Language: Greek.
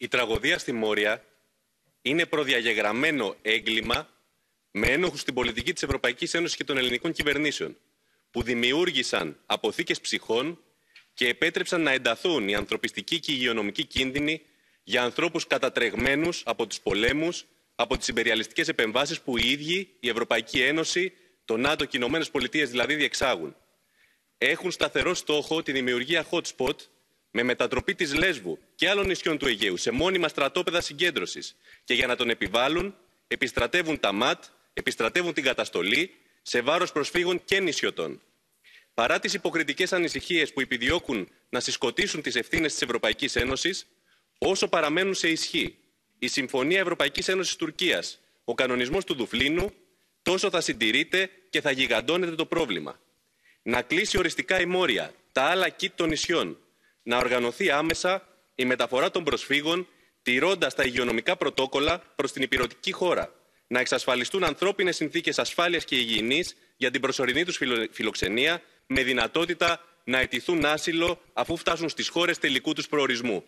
Η τραγωδία στη Μόρια είναι προδιαγεγραμμένο έγκλημα με ένοχους στην πολιτική της Ευρωπαϊκής Ένωσης και των ελληνικών κυβερνήσεων, που δημιούργησαν αποθήκες ψυχών και επέτρεψαν να ενταθούν οι ανθρωπιστικοί και οι υγειονομικοί κίνδυνοι για ανθρώπους κατατρεγμένους από τους πολέμους, από τις υπεριαλιστικές επεμβάσεις που οι ίδιοι, η Ευρωπαϊκή Ένωση, το ΝΑΤΟ και οι Ηνωμένες Πολιτείες δηλαδή διεξάγουν. Έχουν σταθερό στόχο τη δημιουργία hot spot με μετατροπή της Λέσβου και άλλων νησιών του Αιγαίου σε μόνιμα στρατόπεδα συγκέντρωσης και για να τον επιβάλλουν επιστρατεύουν τα ΜΑΤ, επιστρατεύουν την καταστολή σε βάρος προσφύγων και νησιωτών. Παρά τις υποκριτικές ανησυχίες που επιδιώκουν να συσκοτήσουν τις ευθύνες της Ευρωπαϊκής Ένωσης, όσο παραμένουν σε ισχύ η Συμφωνία Ευρωπαϊκής Ένωσης Τουρκίας, ο κανονισμός του Δουφλίνου, τόσο θα συντηρείται και θα γιγαντώνεται το πρόβλημα. Να κλείσει οριστικά η Μόρια, τα άλλα κήτ των νησιών, να οργανωθεί άμεσα η μεταφορά των προσφύγων τηρώντας τα υγειονομικά πρωτόκολλα προς την υπηρετική χώρα να εξασφαλιστούν ανθρώπινες συνθήκες ασφάλειας και υγιεινής για την προσωρινή τους φιλοξενία με δυνατότητα να αιτηθούν άσυλο αφού φτάσουν στις χώρες τελικού τους προορισμού.